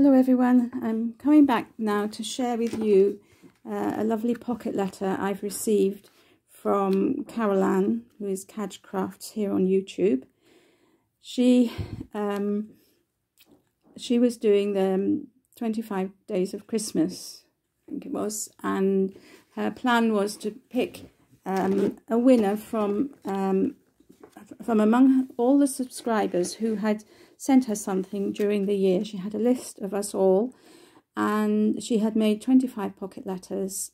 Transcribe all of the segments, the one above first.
Hello everyone, I'm coming back now to share with you uh, a lovely pocket letter I've received from Carol Ann, who is Cadge Crafts here on YouTube. She um, she was doing the um, 25 days of Christmas, I think it was, and her plan was to pick um, a winner from um, from among all the subscribers who had sent her something during the year. She had a list of us all and she had made 25 pocket letters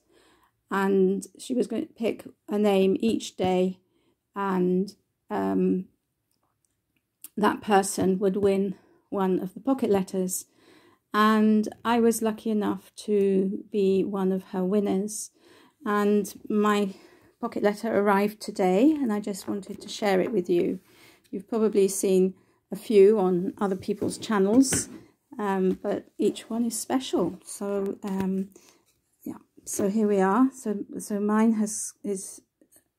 and she was going to pick a name each day and um, that person would win one of the pocket letters and I was lucky enough to be one of her winners and my pocket letter arrived today and I just wanted to share it with you. You've probably seen a few on other people's channels, um, but each one is special. So um, yeah, so here we are. So so mine has is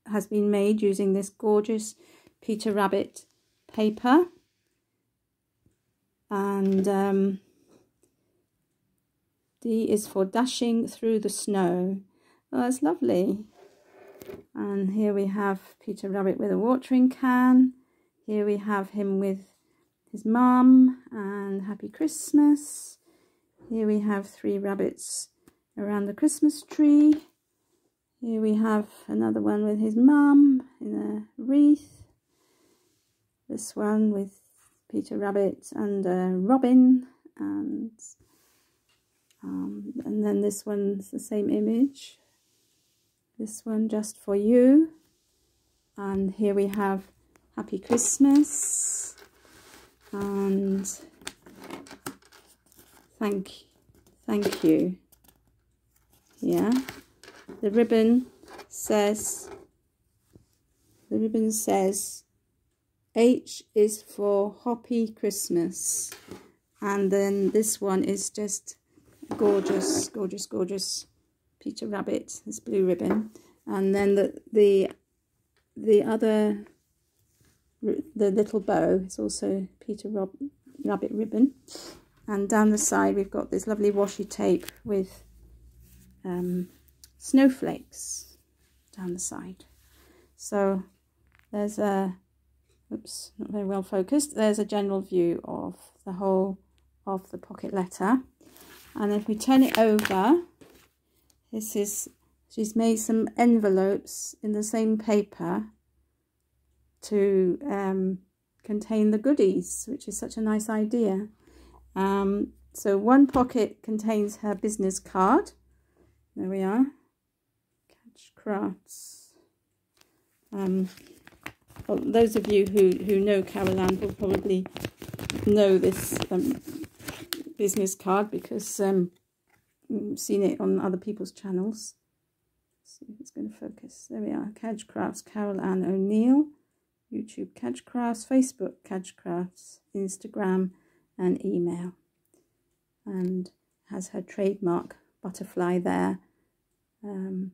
has been made using this gorgeous Peter Rabbit paper, and um, D is for dashing through the snow. Oh, that's lovely. And here we have Peter Rabbit with a watering can. Here we have him with his mum and Happy Christmas. Here we have three rabbits around the Christmas tree. Here we have another one with his mum in a wreath. This one with Peter Rabbit and a robin and um, and then this one's the same image this one just for you and here we have happy christmas and thank thank you. Yeah. The ribbon says the ribbon says H is for Happy Christmas. And then this one is just gorgeous gorgeous gorgeous Peter Rabbit, this blue ribbon, and then the the the other the little bow is also Peter Rob, Rabbit ribbon, and down the side we've got this lovely washi tape with um, snowflakes down the side. So there's a oops not very well focused. There's a general view of the whole of the pocket letter, and if we turn it over this is, she's made some envelopes in the same paper to um, contain the goodies, which is such a nice idea. Um, so one pocket contains her business card. There we are. Cadge Crafts. Um, well, those of you who, who know Carol Ann will probably know this um, business card because um, seen it on other people's channels. Let's see if it's going to focus. There we are. Cadge Crafts, Carol Ann O'Neill. YouTube Cadge Crafts, Facebook Cadge Crafts, Instagram and email. And has her trademark butterfly there um,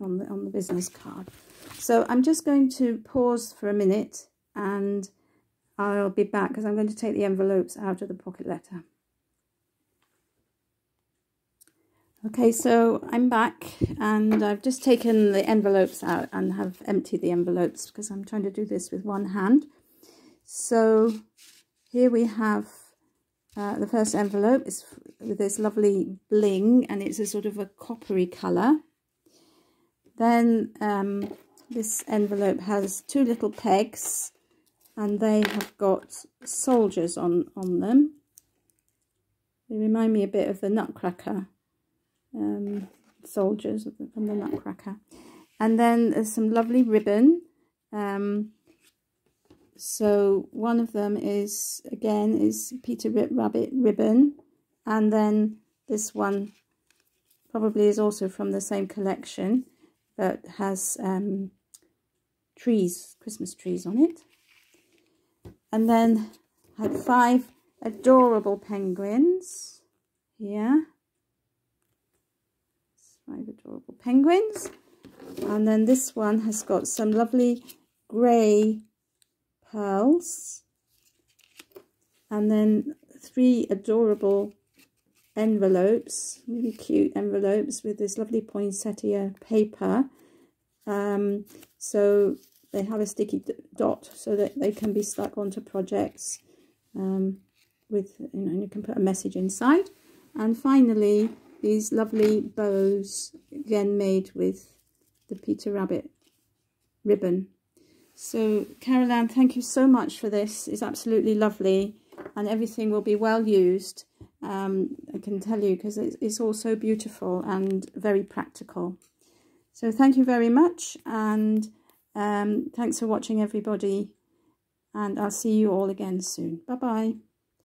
on the on the business card. So I'm just going to pause for a minute and I'll be back because I'm going to take the envelopes out of the pocket letter. Okay, so I'm back and I've just taken the envelopes out and have emptied the envelopes because I'm trying to do this with one hand. So here we have uh, the first envelope is with this lovely bling and it's a sort of a coppery colour. Then um, this envelope has two little pegs and they have got soldiers on, on them. They remind me a bit of the Nutcracker um, soldiers from the Nutcracker. And then there's some lovely ribbon. Um, so one of them is, again, is Peter Rabbit ribbon. And then this one probably is also from the same collection, but has um, trees, Christmas trees on it. And then I had five adorable penguins here five adorable penguins. And then this one has got some lovely grey pearls. And then three adorable envelopes, really cute envelopes with this lovely poinsettia paper. Um, so they have a sticky dot so that they can be stuck onto projects um, with, you know, you can put a message inside. And finally, these lovely bows, again made with the Peter Rabbit ribbon. So Carol Ann, thank you so much for this. It's absolutely lovely and everything will be well used. Um, I can tell you because it's, it's all so beautiful and very practical. So thank you very much and um, thanks for watching everybody and I'll see you all again soon. Bye-bye.